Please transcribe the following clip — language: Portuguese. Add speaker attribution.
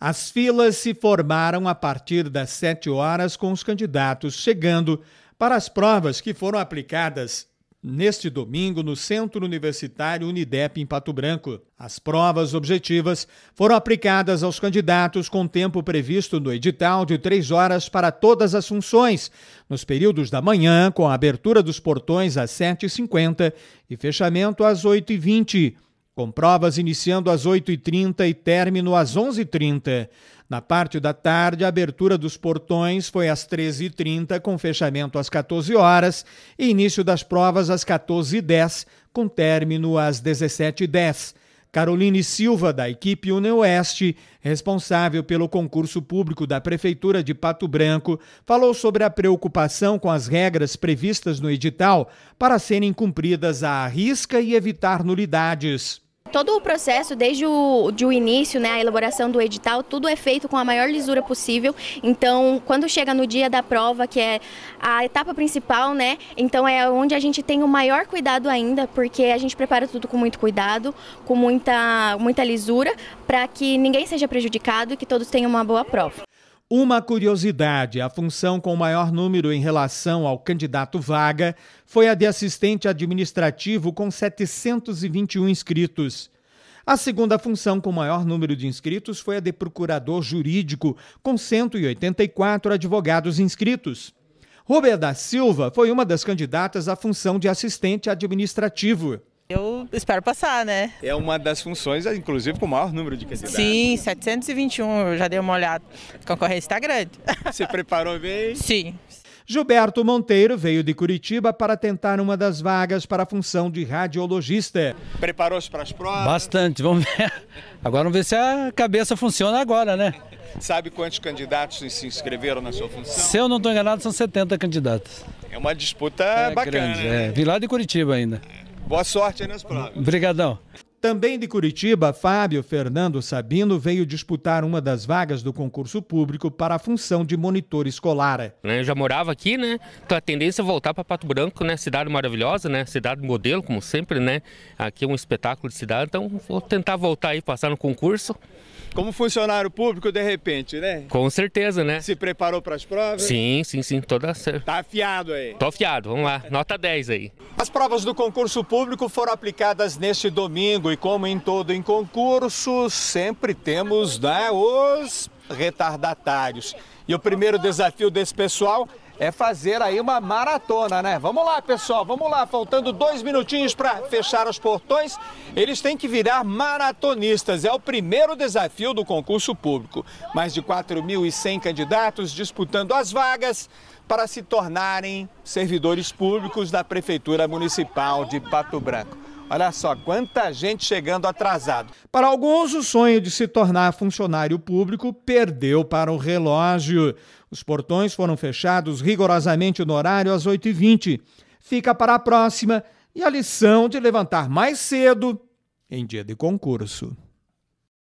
Speaker 1: As filas se formaram a partir das 7 horas, com os candidatos chegando para as provas que foram aplicadas neste domingo no Centro Universitário Unidep em Pato Branco. As provas objetivas foram aplicadas aos candidatos com tempo previsto no edital de três horas para todas as funções, nos períodos da manhã, com a abertura dos portões às 7h50 e fechamento às 8h20 com provas iniciando às 8h30 e término às 11h30. Na parte da tarde, a abertura dos portões foi às 13h30, com fechamento às 14 horas, e início das provas às 14h10, com término às 17h10. Caroline Silva, da equipe UniOeste, responsável pelo concurso público da Prefeitura de Pato Branco, falou sobre a preocupação com as regras previstas no edital para serem cumpridas à risca e evitar nulidades.
Speaker 2: Todo o processo, desde o, de início, né, a elaboração do edital, tudo é feito com a maior lisura possível. Então, quando chega no dia da prova, que é a etapa principal, né, então é onde a gente tem o maior cuidado ainda, porque a gente prepara tudo com muito cuidado, com muita, muita lisura, para que ninguém seja prejudicado e que todos tenham uma boa prova.
Speaker 1: Uma curiosidade: a função com maior número em relação ao candidato vaga foi a de assistente administrativo, com 721 inscritos. A segunda função com maior número de inscritos foi a de procurador jurídico, com 184 advogados inscritos. Rubia da Silva foi uma das candidatas à função de assistente administrativo.
Speaker 3: Espero passar, né?
Speaker 4: É uma das funções, inclusive, com o maior número de candidatos.
Speaker 3: Sim, 721, eu já dei uma olhada. A concorrência está grande.
Speaker 4: Você preparou bem?
Speaker 3: Sim.
Speaker 1: Gilberto Monteiro veio de Curitiba para tentar uma das vagas para a função de radiologista.
Speaker 4: Preparou-se para as provas?
Speaker 5: Bastante, vamos ver. Agora vamos ver se a cabeça funciona agora, né?
Speaker 4: Sabe quantos candidatos se inscreveram na sua função?
Speaker 5: Se eu não estou enganado, são 70 candidatos.
Speaker 4: É uma disputa é bacana. Grande,
Speaker 5: né? é. Vim lá de Curitiba ainda.
Speaker 4: Boa sorte aí nas provas.
Speaker 5: Obrigadão.
Speaker 1: Também de Curitiba, Fábio Fernando Sabino veio disputar uma das vagas do concurso público para a função de monitor escolar.
Speaker 6: Eu já morava aqui, né? Então a tendência é voltar para Pato Branco, né? Cidade maravilhosa, né? Cidade modelo, como sempre, né? Aqui é um espetáculo de cidade, então vou tentar voltar aí, passar no concurso.
Speaker 4: Como funcionário público, de repente, né?
Speaker 6: Com certeza, né?
Speaker 4: Se preparou para as provas?
Speaker 6: Sim, sim, sim, toda certa.
Speaker 4: Tá afiado aí?
Speaker 6: Tô afiado, vamos lá, nota 10 aí.
Speaker 1: As provas do concurso público foram aplicadas neste domingo e como em todo em concurso, sempre temos né, os retardatários. E o primeiro desafio desse pessoal é fazer aí uma maratona, né? Vamos lá, pessoal, vamos lá. Faltando dois minutinhos para fechar os portões, eles têm que virar maratonistas. É o primeiro desafio do concurso público. Mais de 4.100 candidatos disputando as vagas para se tornarem servidores públicos da Prefeitura Municipal de Pato Branco. Olha só, quanta gente chegando atrasado. Para alguns, o sonho de se tornar funcionário público perdeu para o relógio. Os portões foram fechados rigorosamente no horário às 8h20. Fica para a próxima e a lição de levantar mais cedo em dia de concurso.